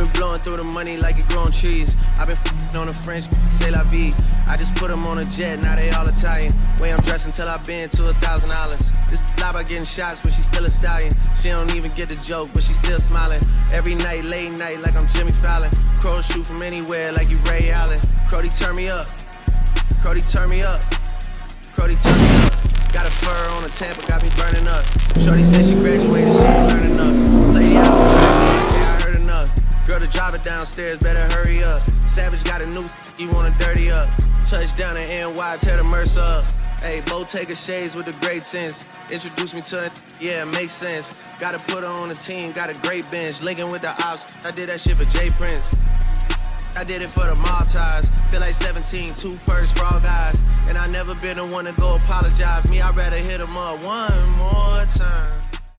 been blowing through the money like it growing trees. I've been on the French, say la vie. I just put them on a jet, now they all Italian. Way I'm dressed until I've been to a thousand dollars. This by getting shots, but she still a stallion. She don't even get the joke, but she still smiling. Every night, late night, like I'm Jimmy Fallon. Crows shoot from anywhere, like you Ray Allen. Crody, turn me up. Crody, turn me up. Crody, turn me up. Got a fur on a Tampa, got me burning up. Shorty said she graduated, she driver downstairs, better hurry up. Savage got a new, you wanna dirty up. Touchdown in NY, tear the Mercer up. Hey, Bottega shades with the great sense. Introduce me to it, yeah, it makes sense. Gotta put her on the team, got a great bench. Linking with the ops, I did that shit for J. Prince. I did it for the Mob Ties. Feel like 17, two purse all guys. And I never been the one to go apologize. Me, I'd rather hit them up one.